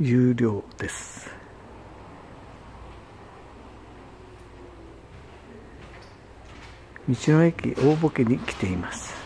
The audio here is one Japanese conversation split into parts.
有料です。道の駅大ボケに来ています。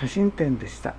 写真展でした。